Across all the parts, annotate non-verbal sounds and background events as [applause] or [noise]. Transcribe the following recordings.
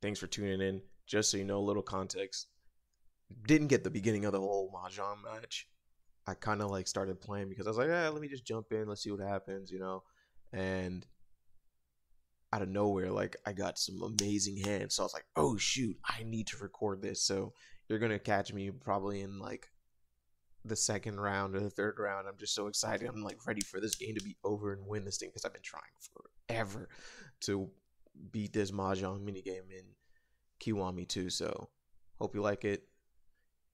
Thanks for tuning in. Just so you know, a little context. Didn't get the beginning of the whole mahjong match. I kind of like started playing because I was like, yeah, let me just jump in, let's see what happens, you know. And out of nowhere, like I got some amazing hands. So I was like, oh shoot, I need to record this. So you're gonna catch me probably in like the second round or the third round. I'm just so excited. I'm like ready for this game to be over and win this thing because I've been trying forever to beat this mahjong minigame in Kiwami 2. So hope you like it.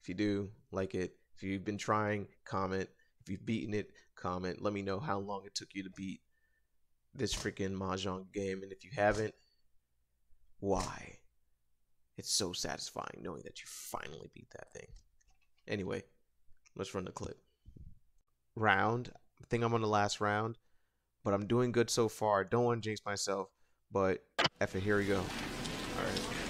If you do, like it. If you've been trying, comment. If you've beaten it, comment. Let me know how long it took you to beat this freaking mahjong game, and if you haven't, why? It's so satisfying knowing that you finally beat that thing. Anyway, let's run the clip. Round. I think I'm on the last round, but I'm doing good so far. Don't want to jinx myself, but F it, here we go. All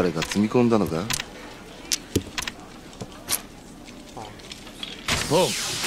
誰か積み込んだのか？Pong. ポン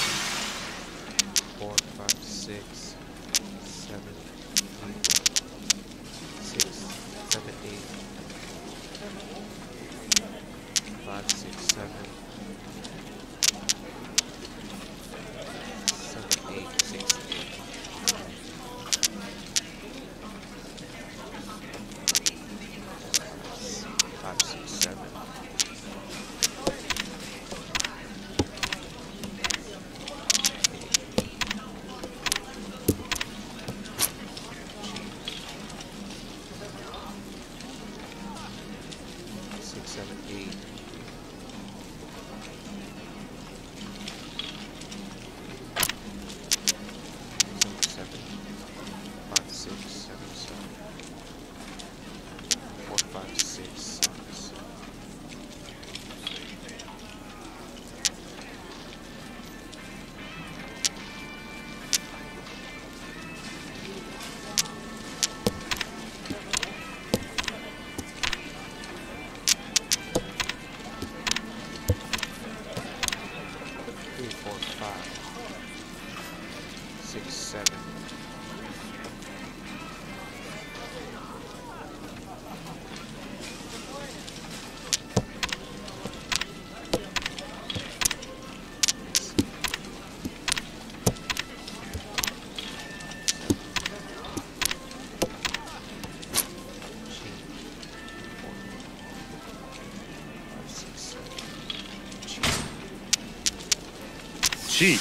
C.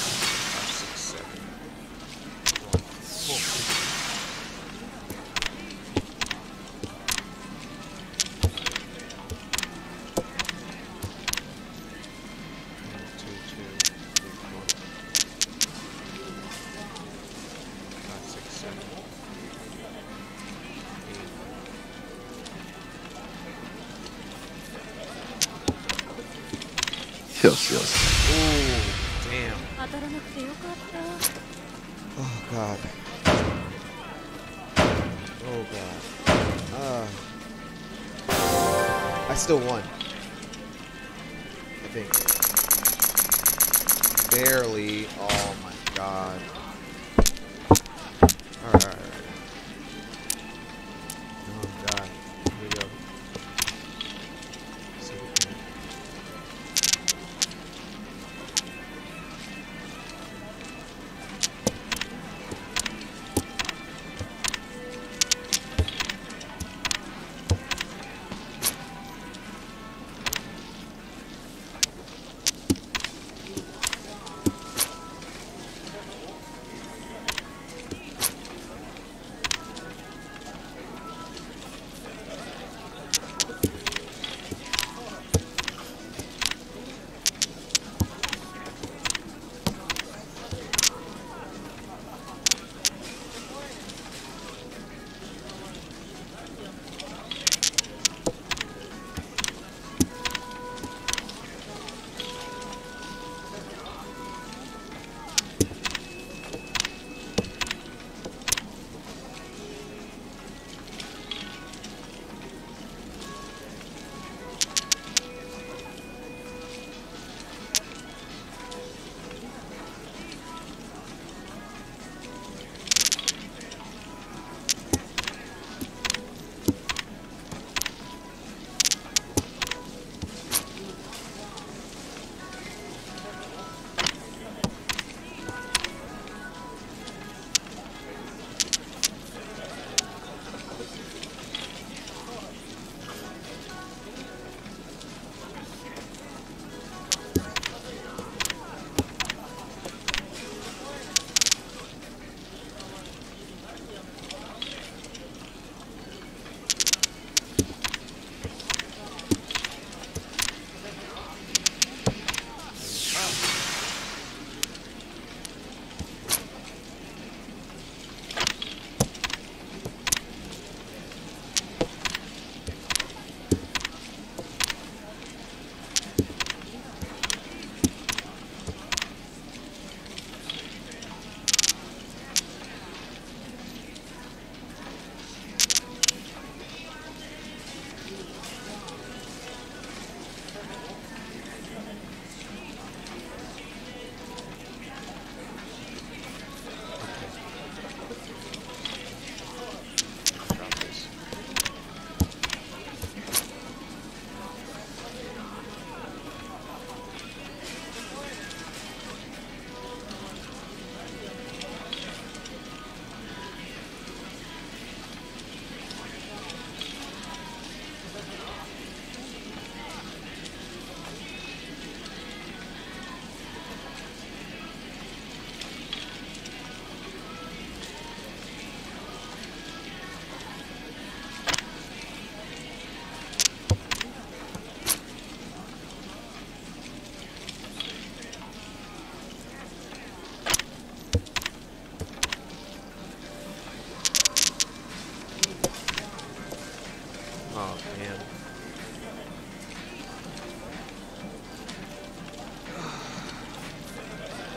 Yes, yes. God. Oh god. Uh, I still won. I think. Barely. Oh my god.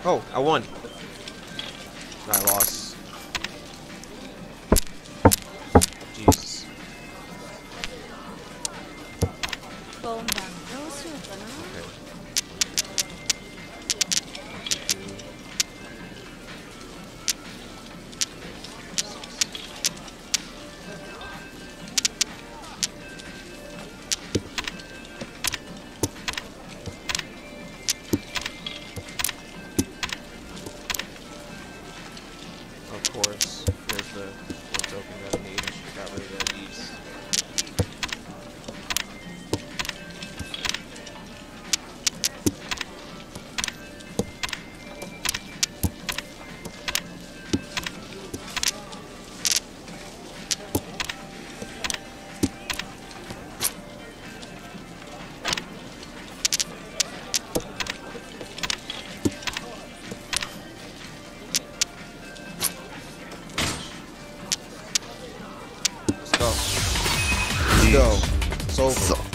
Oh, I won. I lost. Jesus. Course, there's the one token that I need. I should got rid of these. Let's go. It's over.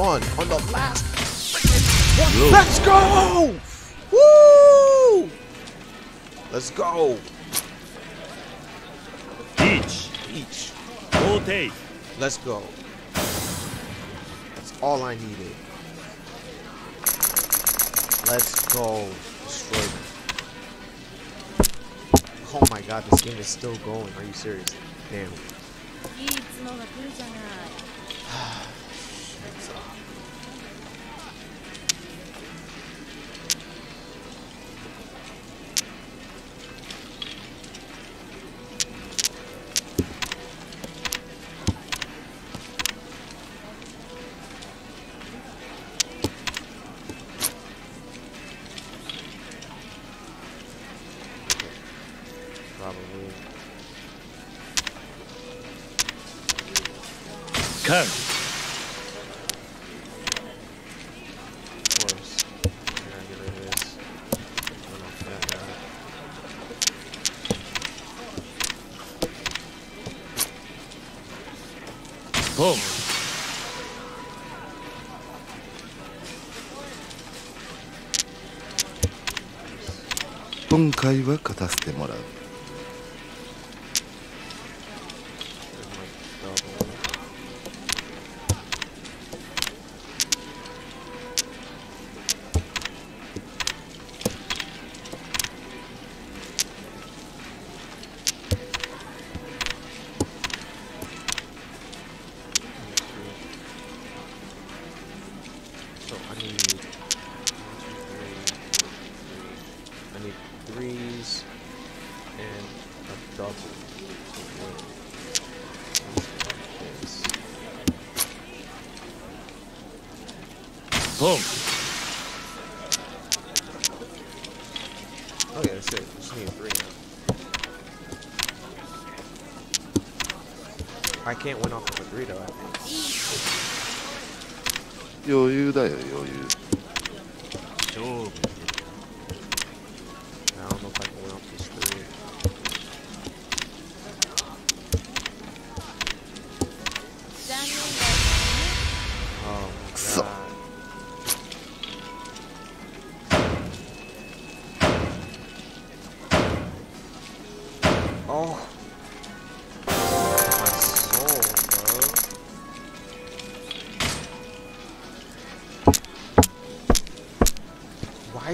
on the last Let's go! Woo! Let's go. Each. Each. Rotate. Let's go. That's all I needed. Let's go. Destroy Oh my god, this game is still going. Are you serious? Damn. [sighs] [sighs] [sighs] So. Probably. Curve. 今回は勝たせてもらう。a double to win. Yes. ポン Oh yeah, that's it. Just need three now. I can't win off of a three though. I think. 余裕だよ余裕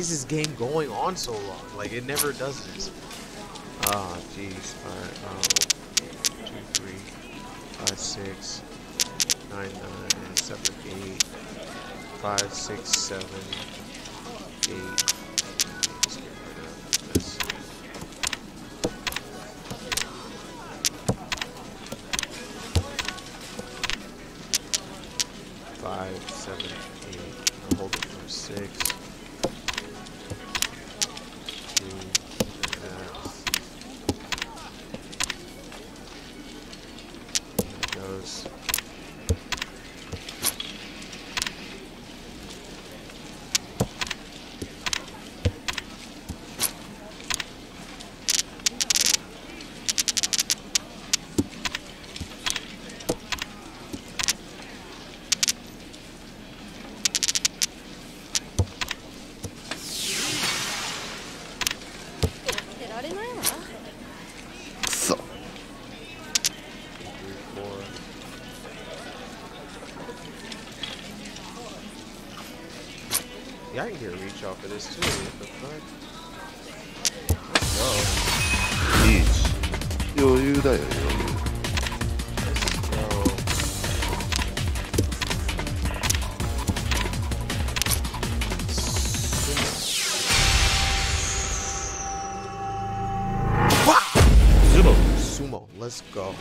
is this game going on so long? Like, it never does this. Oh, jeez. Alright, um, 2, 3, 5, 6, 9, 9, 7, 8, 5, 6, 7, 8, There Yeah, I can get a reach off of this too. What the fuck? Let's go. Reach. Let's go.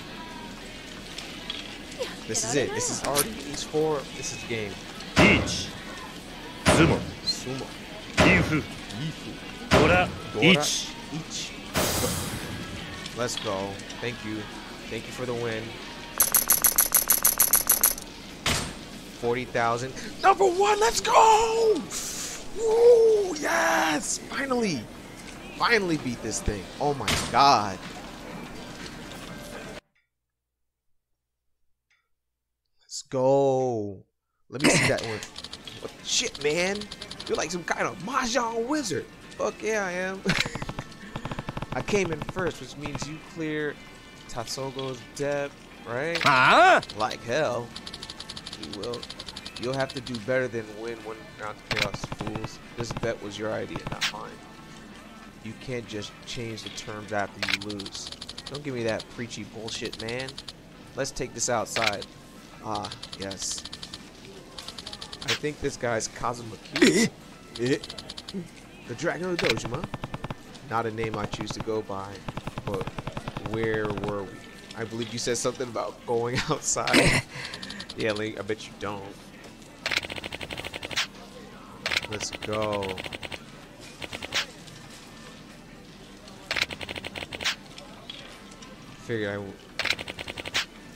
This is it. This is already each four. This is the game. Each. Tsumo. チズボン Sumo. リーフドラ Dora 1 each. Let's go. Thank you. Thank you for the win. 40,000. Number one, let's go! Woo! Yes! Finally! Finally beat this thing. Oh my god. Let's go. Let me see that one. What shit, man? You're like some kind of mahjong wizard. Fuck yeah, I am. [laughs] I came in first, which means you clear Tatsogo's debt, right? ああ Like hell. You will. You'll have to do better than win one round of chaos, fools. This bet was your idea, not mine. You can't just change the terms after you lose. Don't give me that preachy bullshit, man. Let's take this outside. Ah, yes. I think this guy's Kazuma Kiryu. Eh. Eh. the Dragon of Dojima. Not a name I choose to go by, but where were we? I believe you said something about going [laughs] outside. [laughs] yeah, Link, I bet you don't. Let's go. Figured I. w-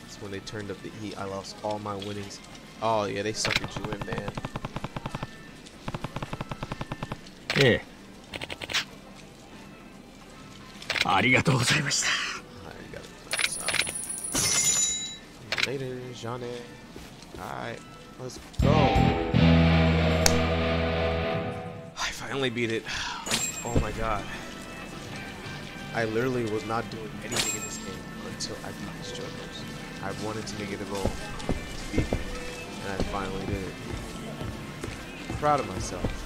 That's when they turned up the heat. I lost all my winnings. Oh yeah, they suckered you in, man. ええありがとうございました I gotta put this out. Later, Johnny. Alright, let's go. I finally beat it. Oh my god. I literally was not doing anything in this game until I beat these jokers. I wanted to make it a goal to beat them, and I finally did it. proud of myself.